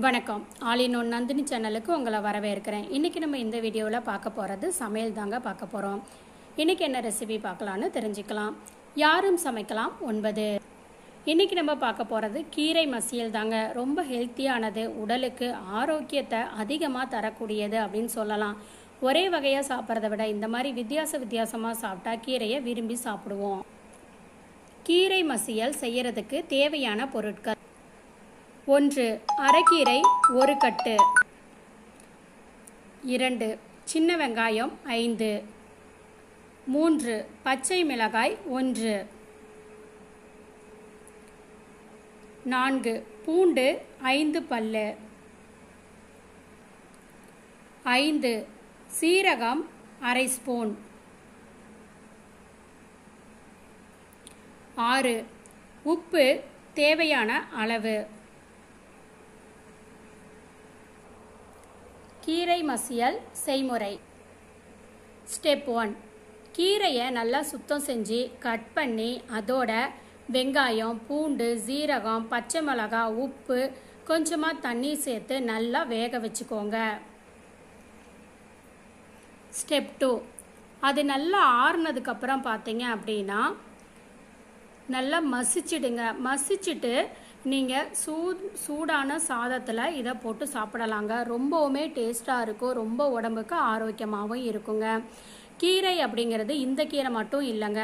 வணக்கம். ஆலின் ஒன் நந்தினி சேனலுக்கு உங்களை வரவேற்கிறேன். இன்றைக்கி நம்ம இந்த வீடியோவில் பார்க்க போகிறது சமையல் தாங்க பார்க்க போகிறோம் இன்றைக்கி என்ன ரெசிபி பார்க்கலான்னு தெரிஞ்சுக்கலாம். யாரும் சமைக்கலாம்? ஒன்பது. இன்றைக்கி நம்ம பார்க்க போகிறது கீரை மசியல் தாங்க. ரொம்ப ஹெல்த்தியானது உடலுக்கு ஆரோக்கியத்தை அதிகமாக தரக்கூடியது அப்படின்னு சொல்லலாம். ஒரே வகையாக சாப்பிட்றத விட இந்த மாதிரி வித்தியாச வித்தியாசமாக சாப்பிட்டா கீரையை விரும்பி சாப்பிடுவோம். கீரை மசியல் செய்யறதுக்கு தேவையான பொருட்கள் ஒன்று அரைக்கீரை ஒரு கட்டு. இரண்டு சின்ன வெங்காயம் ஐந்து. மூன்று பச்சை மிளகாய் ஒன்று. நான்கு பூண்டு ஐந்து பல்லு. ஐந்து சீரகம் அரை ஸ்பூன். ஆறு உப்பு தேவையான அளவு. கீரை மசியல் செய்முறை. ஸ்டெப் ஒன் கீரையை நல்லா சுத்தம் செஞ்சு கட் பண்ணி அதோட வெங்காயம் பூண்டு சீரகம் பச்சை மிளகாய் உப்பு கொஞ்சமாக தண்ணி சேர்த்து நல்லா வேக வச்சுக்கோங்க. ஸ்டெப் டூ அது நல்லா ஆறுனதுக்கப்புறம் பார்த்தீங்க அப்படின்னா நல்லா மசிச்சிடுங்க. மசிச்சுட்டு நீங்கள் சூ சூடான சாதத்தில் இதை போட்டு சாப்பிடலாங்க. ரொம்பவுமே டேஸ்ட்டாக இருக்கும். ரொம்ப உடம்புக்கு ஆரோக்கியமாகவும் இருக்குங்க. கீரை அப்படிங்கிறது இந்த கீரை மட்டும் இல்லைங்க.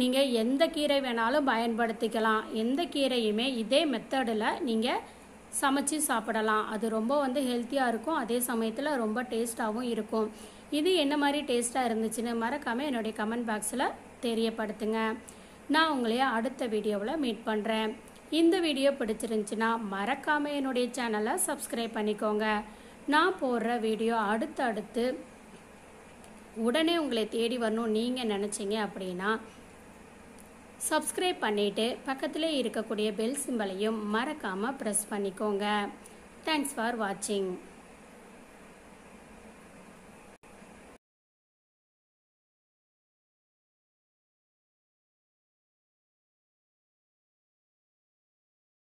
நீங்கள் எந்த கீரை வேணாலும் பயன்படுத்திக்கலாம். எந்த கீரையுமே இதே மெத்தடில் நீங்கள் சமைச்சு சாப்பிடலாம். அது ரொம்ப வந்து ஹெல்த்தியாக இருக்கும். அதே சமயத்தில் ரொம்ப டேஸ்ட்டாகவும் இருக்கும். இது என்ன மாதிரி டேஸ்ட்டாக இருந்துச்சுன்னு மறக்காமல் என்னுடைய கமெண்ட் பாக்ஸில் தெரியப்படுத்துங்க. நான் உங்களைய அடுத்த வீடியோவில் மீட் பண்ணுறேன் இந்த வீடியோ பிடிச்சிருந்துச்சுன்னா மறக்காமல் என்னுடைய சேனலை சப்ஸ்கிரைப் பண்ணிக்கோங்க. நான் போடுற வீடியோ அடுத்து அடுத்து உடனே உங்களை தேடி வரணும் நீங்கள் நினச்சிங்க அப்படின்னா சப்ஸ்கிரைப் பண்ணிவிட்டு பக்கத்திலே இருக்கக்கூடிய பெல் சிம்பலையும் மறக்காமல் ப்ரெஸ் பண்ணிக்கோங்க. தேங்க்ஸ் ஃபார் வாட்சிங்